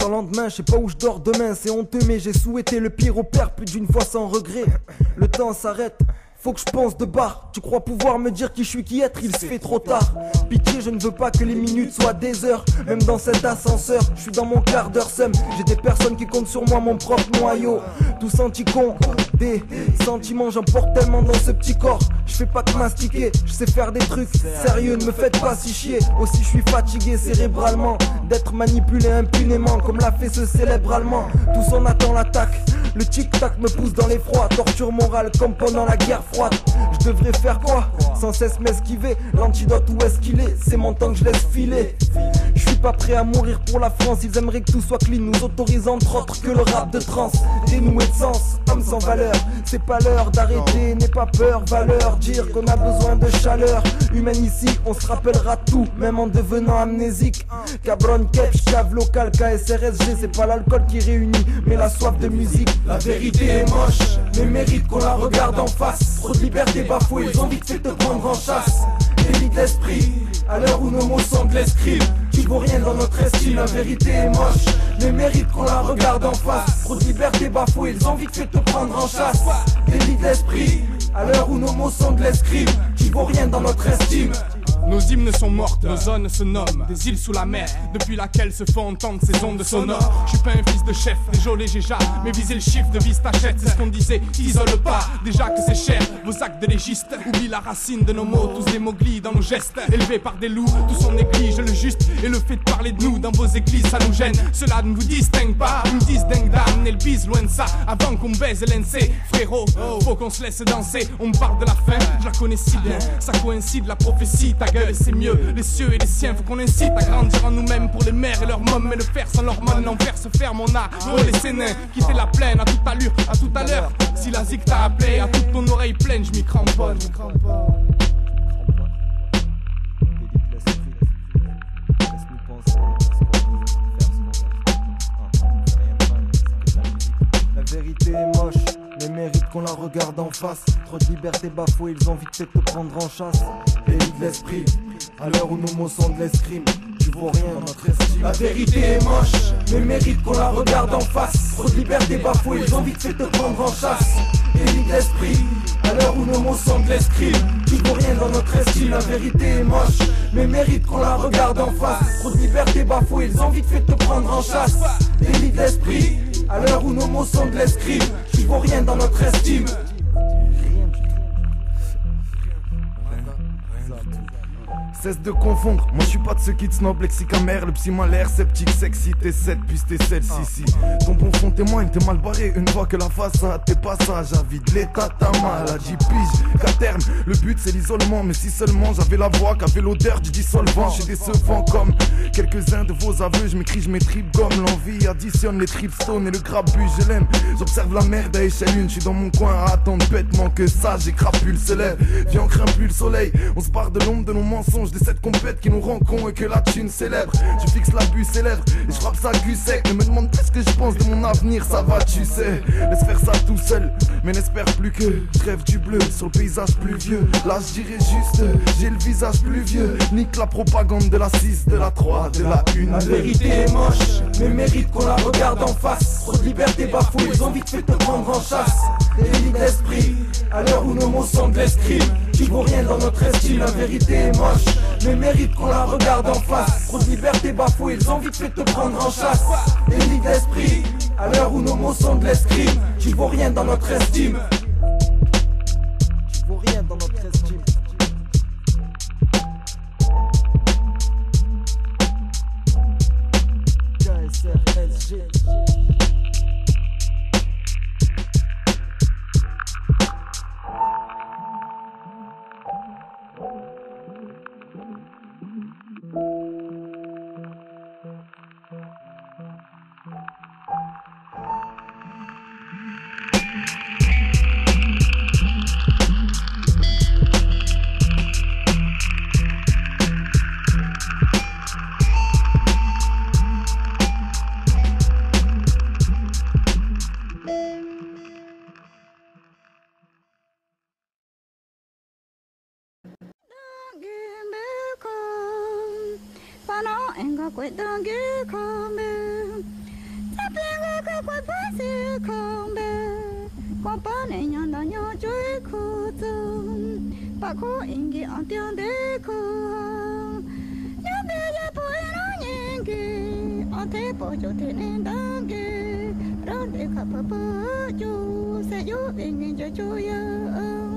Sans lendemain, je sais pas où je dors demain, c'est honteux, mais j'ai souhaité le pire au père plus d'une fois sans regret. Le temps s'arrête. Faut que je pense de barre. Tu crois pouvoir me dire qui je suis qui être, il se fait trop tard. Pitié, je ne veux pas que les minutes soient des heures. Même dans cet ascenseur, je suis dans mon quart d'heure seum. J'ai des personnes qui comptent sur moi, mon propre noyau. Tous anti-con, des sentiments, j'emporte tellement dans ce petit corps. Je fais pas que mastiquer, je sais faire des trucs sérieux, ne me faites pas si chier. Aussi, je suis fatigué cérébralement d'être manipulé impunément, comme l'a fait ce célèbre allemand. Tous on attend l'attaque. Le tic-tac me pousse dans les froids, torture morale comme pendant la guerre froide. Je devrais faire quoi? Sans cesse m'esquiver. L'antidote où est-ce qu'il est? C'est mon temps que je laisse filer. Pas prêt à mourir pour la France. Ils aimeraient que tout soit clean, nous autorisant entre autres que le rap de trans. Dénoué de sens, homme sans valeur. C'est pas l'heure d'arrêter, n'aie pas peur, valeur. Dire qu'on a besoin de chaleur. Humaine ici, on se rappellera tout, même en devenant amnésique. Cabron, Ketch, cave local, KSRSG, c'est pas l'alcool qui réunit, mais la soif de musique. La vérité est moche, mais mérite qu'on la regarde en face. Trop de liberté bafouée, ils ont vite fait te prendre en chasse. Évite l'esprit, à l'heure où nos mots sont de vaux rien dans notre estime, la vérité est moche, mais mérite qu'on la regarde en face. Trop de liberté bafouée, ils ont vite fait te prendre en chasse. Évite l'esprit, à l'heure où nos mots sont de l'escrime. Tu vaux rien dans notre estime. Nos hymnes sont mortes, nos zones se nomment. Des îles sous la mer, depuis laquelle se font entendre ces ondes sonores. Je suis pas un fils de chef, désolé j'ai déjà Mais viser le chiffre de vis t'achète, c'est ce qu'on disait T'isole pas, déjà que c'est cher Vos actes de légiste, oublie la racine de nos mots Tous des moglis dans nos gestes, élevés par des loups Tous on néglige le juste. Et le fait de parler de nous Dans vos églises ça nous gêne, cela ne vous distingue pas disent dingue d'amener le bise loin de ça. Avant qu'on baise l'NC, frérot Faut qu'on se laisse danser, on me parle de la fin Je la connais si bien, ça coïncide la prophétie Ta gueule c'est mieux, les cieux et les siens Faut qu'on incite à grandir en nous-mêmes pour les mères et leurs mômes Mais le faire sans l'hormone, l'enfer se ferme. On a volé ses nains, quitter la plaine à toute allure, à tout à l'heure Si la zik t'a appelé, à toute ton oreille pleine Je m'y cramponne, La vérité est moche, mérite qu'on la regarde en face. Trop de liberté bafouée, ils ont fait de te prendre en chasse. De l'esprit, à l'heure où nos mots sont de l'escrime. Tu vaux rien dans notre estime. La vérité est moche, mais mérite qu'on la regarde en face. Trop de liberté bafouée, ils ont vite fait de te prendre en chasse. De l'esprit, à l'heure où nos mots sont de l'escrime. Tu vaux rien dans notre estime. La vérité est moche, mais mérite qu'on la regarde en face. Trop de liberté bafouée, ils ont vite fait de te prendre en chasse. De l'esprit, à l'heure où nos mots sont de l'escrime. Tu rien dans notre estime. Cesse de confondre, moi je suis pas de ceux qui te snob, lexicamère, le psy m'a sceptique, sexy, t'es 7, puis t'es celle-ci, si. Ton bon fond témoigne, t'es mal barré, une fois que la façade, tes passages à vide, l'état ta maladie, pige, qu'à terme, le but c'est l'isolement, mais si seulement j'avais la voix, qu'avait l'odeur du dissolvant, j'ai décevant comme quelques-uns de vos aveux, je m'écris, je m'étripe gomme, l'envie additionne les tripstones et le grabuge, je l'aime, j'observe la merde à échelle une, je suis dans mon coin à attendre bêtement que ça, j'ai crapule, se lève, viens on plus le soleil, on se part de l'ombre de nos mensonges, cette compète qui nous rend cons et que la thune célèbre. Je fixe la bus célèbre et je frappe ça cul sec. Ne me demande pas ce que je pense de mon avenir, ça va, tu sais. Laisse faire ça tout seul, mais n'espère plus que je rêve du bleu sur le paysage pluvieux. Là, je dirais juste, j'ai le visage plus vieux. Nique la propagande de la 6, de la 3, de la 1. La vérité est moche, mais mérite qu'on la regarde en face. Trop de liberté bafouée, ils ont vite fait te prendre en chasse. Délit d'esprit, à l'heure où nos mots sont de l'escrime. Tu vaux rien dans notre estime, la vérité est moche, mais mérite qu'on la regarde en face. Trop de liberté bafouée, ils ont vite fait te prendre en chasse. Délit d'esprit, à l'heure où nos mots sont de l'escrime. Tu vaux rien dans notre estime. anh có quên tăng ghé không bê sắp lên ngô có quên phá xe không bê có bá này nhọn đó nhỏ chơi khu tương bà khu in ghi ổn tiêu đế khu nhớ bê là bố em nó nhìn ghi ổn thế bố chỗ thế nên đáng ghi rốt để khắp bố chú, sẽ giúp anh nhìn cho chú yêu